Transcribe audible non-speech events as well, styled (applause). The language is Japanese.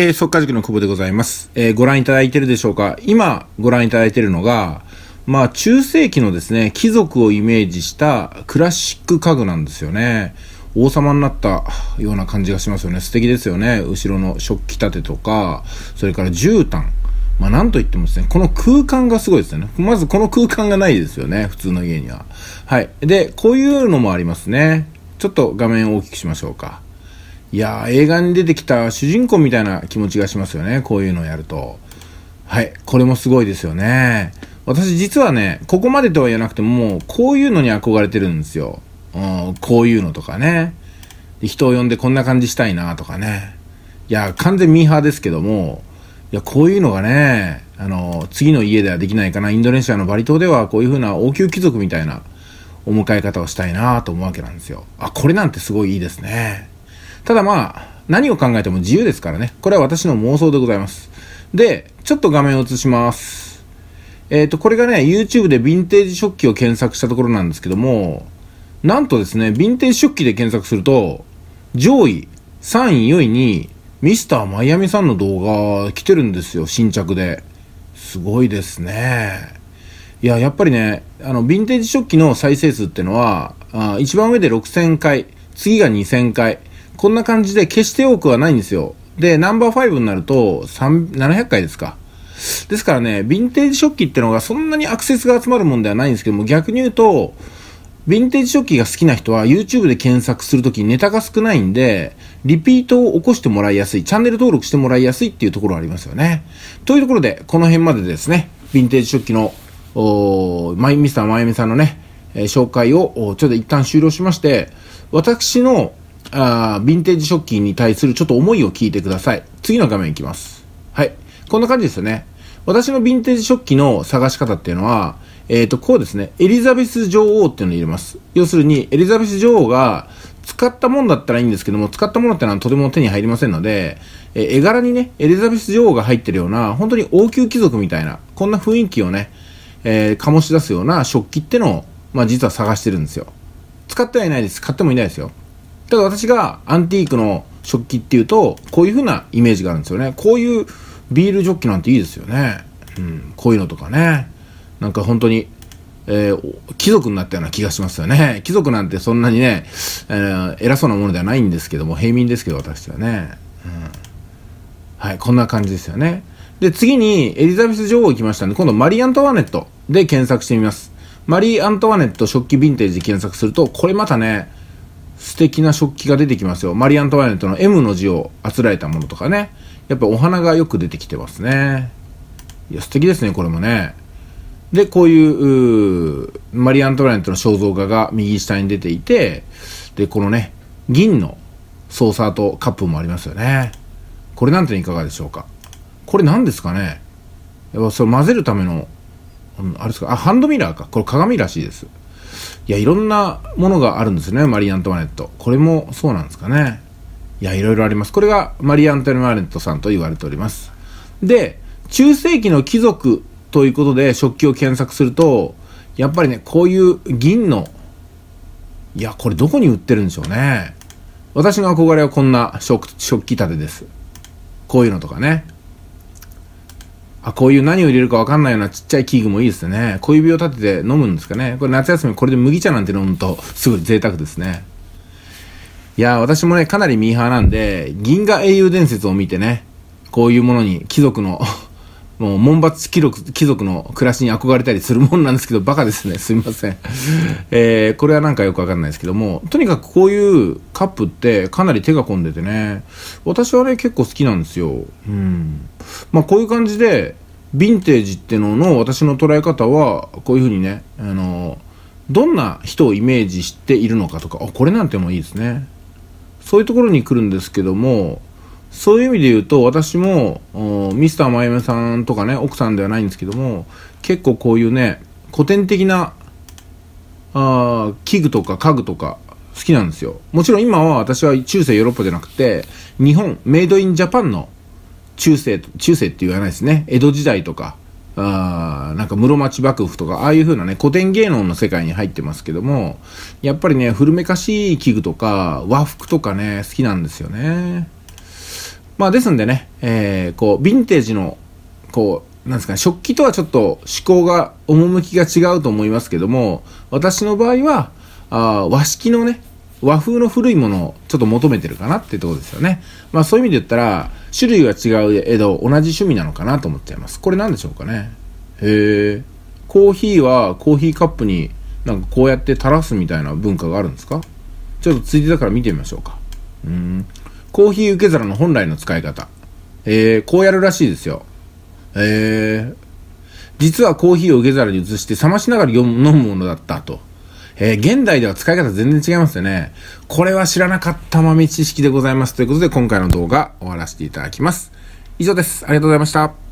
えー、速稼塾の久保でございます。えー、ご覧いただいてるでしょうか今ご覧いただいてるのが、まあ、中世紀のですね、貴族をイメージしたクラシック家具なんですよね。王様になったような感じがしますよね。素敵ですよね。後ろの食器立てとか、それから絨毯。まあ、なんといってもですね、この空間がすごいですよね。まずこの空間がないですよね。普通の家には。はい。で、こういうのもありますね。ちょっと画面を大きくしましょうか。いや、映画に出てきた主人公みたいな気持ちがしますよね。こういうのをやると。はい。これもすごいですよね。私実はね、ここまでとは言わなくても、もうこういうのに憧れてるんですよ。うん、こういうのとかね。人を呼んでこんな感じしたいなとかね。いや、完全ミーハーですけども、いや、こういうのがね、あの、次の家ではできないかな。インドネシアのバリ島ではこういう風な王宮貴族みたいなお迎え方をしたいなと思うわけなんですよ。あ、これなんてすごいいいですね。ただまあ、何を考えても自由ですからね。これは私の妄想でございます。で、ちょっと画面を映します。えっ、ー、と、これがね、YouTube でヴィンテージ食器を検索したところなんですけども、なんとですね、ヴィンテージ食器で検索すると、上位3位、4位に、ミスターマイアミさんの動画来てるんですよ、新着で。すごいですね。いや、やっぱりね、あの、ヴィンテージ食器の再生数ってのは、あ一番上で6000回、次が2000回、こんな感じで決して多くはないんですよ。で、ナンバー5になると、700回ですか。ですからね、ヴィンテージ食器ってのがそんなにアクセスが集まるもんではないんですけども、逆に言うと、ヴィンテージ食器が好きな人は YouTube で検索するときネタが少ないんで、リピートを起こしてもらいやすい、チャンネル登録してもらいやすいっていうところありますよね。というところで、この辺までですね、ヴィンテージ食器の、おマイミスターまゆみさんのね、え、紹介をちょっと一旦終了しまして、私のあヴィンテージ食器に対するちょっと思いを聞いてください。次の画面いきます。はい。こんな感じですよね。私のヴィンテージ食器の探し方っていうのは、えっ、ー、と、こうですね。エリザベス女王っていうのを入れます。要するに、エリザベス女王が使ったものだったらいいんですけども、使ったものってのはとても手に入りませんので、えー、絵柄にね、エリザベス女王が入ってるような、本当に王宮貴族みたいな、こんな雰囲気をね、えー、醸し出すような食器ってのを、まあ実は探してるんですよ。使ってはいないです。買ってもいないですよ。ただ私がアンティークの食器っていうと、こういう風なイメージがあるんですよね。こういうビールジョッキなんていいですよね。うん、こういうのとかね。なんか本当に、えー、貴族になったような気がしますよね。(laughs) 貴族なんてそんなにね、えー、偉そうなものではないんですけども、平民ですけど私はね。うん、はい、こんな感じですよね。で、次にエリザベス女王来ましたんで、今度マリー・アントワネットで検索してみます。マリー・アントワネット食器ヴィンテージで検索すると、これまたね、素敵な食器が出てきますよ。マリー・アントワネットの M の字をあつらえたものとかね。やっぱお花がよく出てきてますね。いや、素敵ですね、これもね。で、こういううマリー・アントワネットの肖像画が右下に出ていて、で、このね、銀のソーサーとカップもありますよね。これなんていかがでしょうか。これ何ですかねやっぱそれ混ぜるための、あれですか、あ、ハンドミラーか。これ鏡らしいです。いや、いろんなものがあるんですね、マリー・アントワネット。これもそうなんですかね。いや、いろいろあります。これがマリー・アントワネットさんと言われております。で、中世紀の貴族ということで食器を検索すると、やっぱりね、こういう銀の、いや、これどこに売ってるんでしょうね。私の憧れはこんな食食器立てです。こういうのとかね。あ、こういう何を入れるか分かんないようなちっちゃい器具もいいですね。小指を立てて飲むんですかね。これ夏休みこれで麦茶なんて飲むとすごい贅沢ですね。いや私もね、かなりミーハーなんで、銀河英雄伝説を見てね、こういうものに貴族の (laughs) もう、門閥貴族貴族の暮らしに憧れたりするもんなんですけど、バカですね。すみません。えー、これはなんかよくわかんないですけども、とにかくこういうカップってかなり手が込んでてね、私はね、結構好きなんですよ。うん。まあ、こういう感じで、ヴィンテージってのの私の捉え方は、こういうふうにね、あの、どんな人をイメージしているのかとか、あ、これなんてもいいですね。そういうところに来るんですけども、そういう意味で言うと、私も、ミスターまゆめさんとかね、奥さんではないんですけども、結構こういうね、古典的な、あ器具とか家具とか好きなんですよ。もちろん今は私は中世ヨーロッパじゃなくて、日本、メイドインジャパンの中世、中世って言わないですね。江戸時代とか、あなんか室町幕府とか、ああいう風なね、古典芸能の世界に入ってますけども、やっぱりね、古めかしい器具とか、和服とかね、好きなんですよね。まあですんでね、えー、こう、ヴィンテージの、こう、なんですかね、食器とはちょっと思考が、趣が違うと思いますけども、私の場合は、あ和式のね、和風の古いものをちょっと求めてるかなっていうとこですよね。まあそういう意味で言ったら、種類が違う江戸、同じ趣味なのかなと思っちゃいます。これ何でしょうかね。へえ。コーヒーはコーヒーカップになんかこうやって垂らすみたいな文化があるんですか？ちょっとついてたから見てみましょうか。うん。コーヒー受け皿の本来の使い方。えー、こうやるらしいですよ。えー、実はコーヒーを受け皿に移して冷ましながら飲むものだったと。えー、現代では使い方全然違いますよね。これは知らなかった豆知識でございます。ということで今回の動画終わらせていただきます。以上です。ありがとうございました。